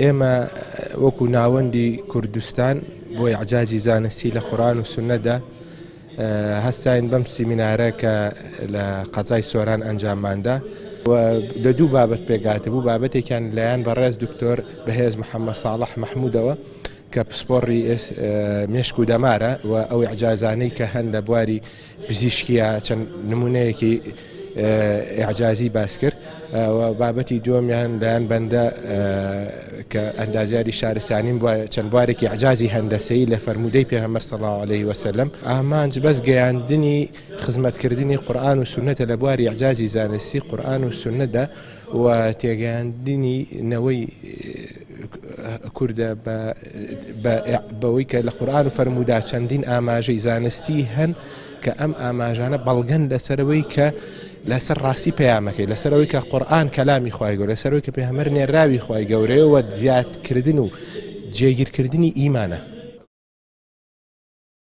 ئێمە وەکو ناوەندی کوردستان بۆ عجاجی زانستی لە قورآان و سنەدا هەستاین بەم سیمینارە کە لە قەزای سۆران ئەنجامماندا لە دوو بابەت پێگاتە بوو بابەتێکیان لایەن بەڕێز دکتۆر بەهێز محەممە ساڵح مححمودەوە کە پسپۆڕی مێشک و دەمارە و ئەو عجاازانەی کە هەن لە بواری پزیشکییە چەند نموونەیەکی ئیعجازی باس کرد و بابەتی دووەمیان دەیان بەندە کە ئەندازیاری شارستانیم بووە چەند بوارێکی ئەعجازی هەندەسەی لە فەرموودەی پێغەمبەر صلی الله علیه و سلم ئامانج بەس گەیاندنی خزمەتکردنی قورئان و سنەتە لە بواری ئەعجازی زانستی قورئان و سنەدا و تێگەیاندنی نەوەی کوردە بەوەی کە لە قورآان و فەرمودا چەندین ئاماژەی زانستی هەن کە ئەم ئاماژانە بەڵگەن لەسەرەوەی کە لەسەر ڕاستی پەیامەکەی لەسەرەوەی کە قورآان کەلامی خخوای گەورە سەرەوەی کە پێهمەر نێراوی خخوای گەورەیەوە زیادکردن و جێگیرکردنی ئیمانە